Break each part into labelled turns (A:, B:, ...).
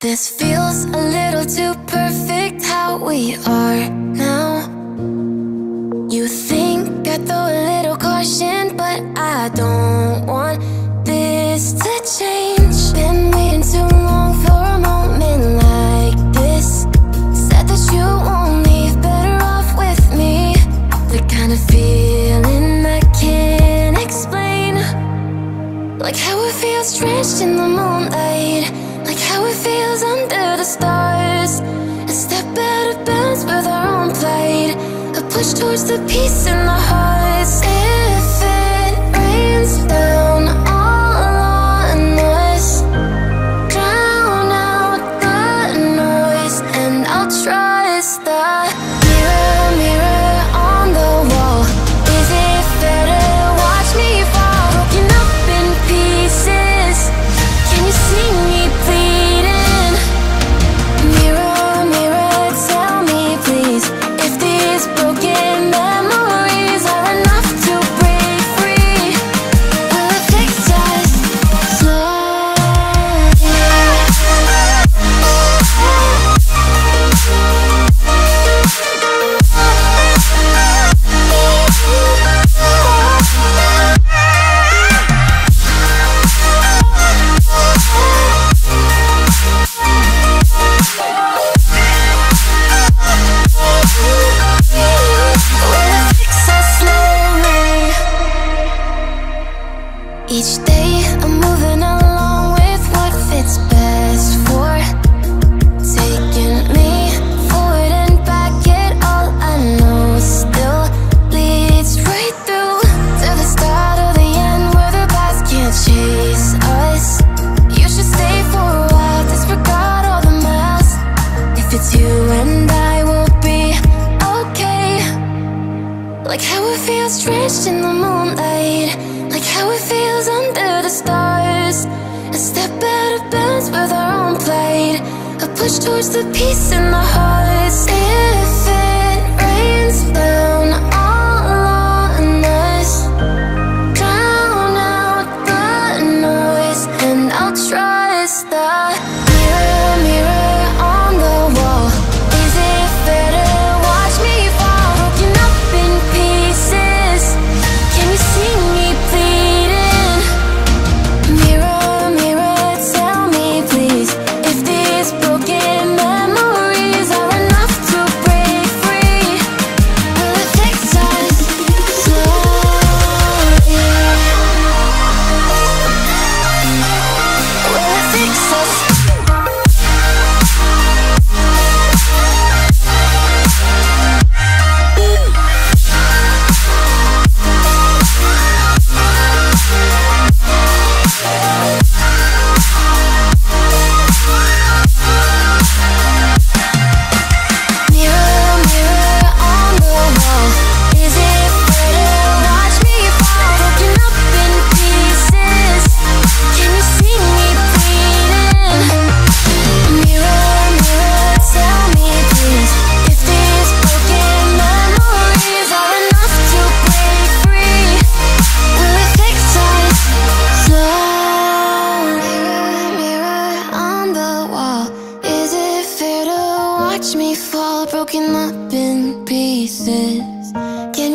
A: This feels a little too perfect how we are now. You think I throw a little caution, but I don't want this to change. Been waiting too long for a moment like this. Said that you won't leave, better off with me. The kind of feeling I can't explain. Like how it feels drenched in the A the peace in our hearts. If it rains down all on us, drown out the noise, and I'll trust Like how it feels drenched in the moonlight. Like how it feels under the stars. A step out of bounds with our own plight. A push towards the peace in our hearts. If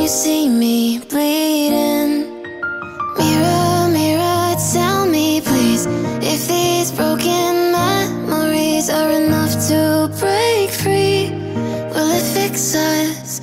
A: you see me bleeding? Mirror, mirror, tell me please if these broken memories are enough to break free. Will it fix us?